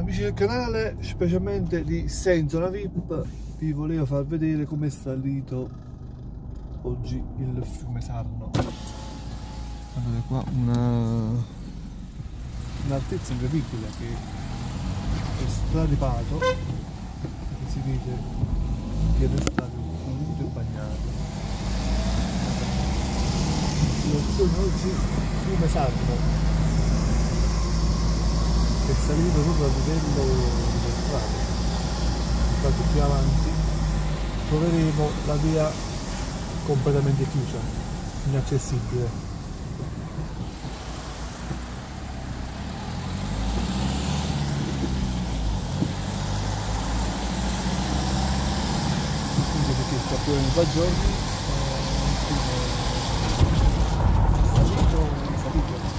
amici del canale specialmente di Senza VIP vi volevo far vedere come è salito oggi il fiume Sarno. Allora qua una un'altezza incredibile che è straripato che si vede che è stato tutto bagnato. Situazione oggi fiume Sarno è salito proprio a livello delle strade. Infatti più avanti troveremo la via completamente chiusa inaccessibile. Quindi perché sta più in giorni eh, salito salito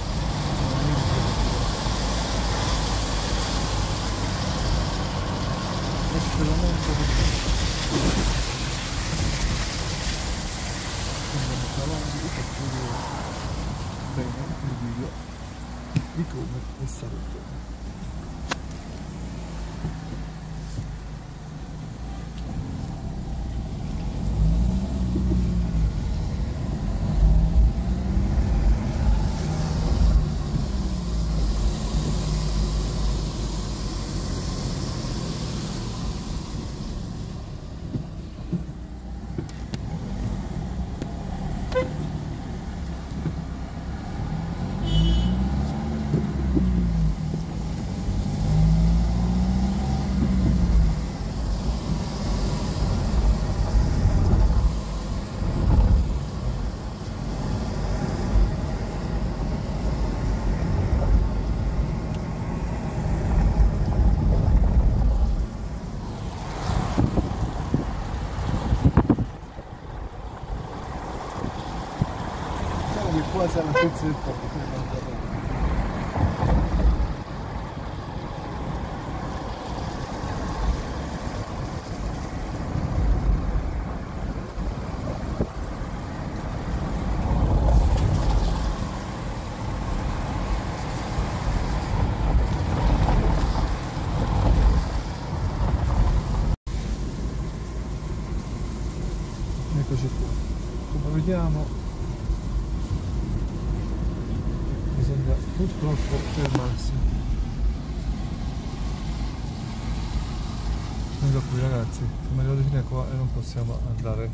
difficile. Andiamo avanti faccio vedere bene il video di come è. Diciamo che quindi non da poco. Eccoci qua. Come vediamo bisogna purtroppo fermarsi. Noi qui ragazzi, siamo arrivati fino a qua e non possiamo andare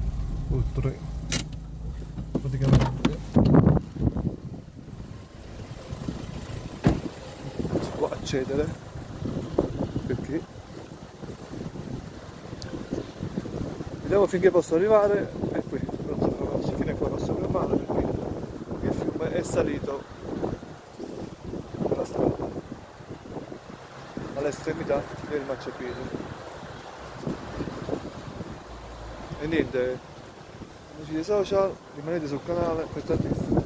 oltre. Praticamente. Si può accedere? Perché? Vediamo finché posso arrivare e qui non so fino a qua posso fermare perché il fiume è salito la strada all'estremità del marciapiede e niente amici dei social rimanete sul canale per tantissimo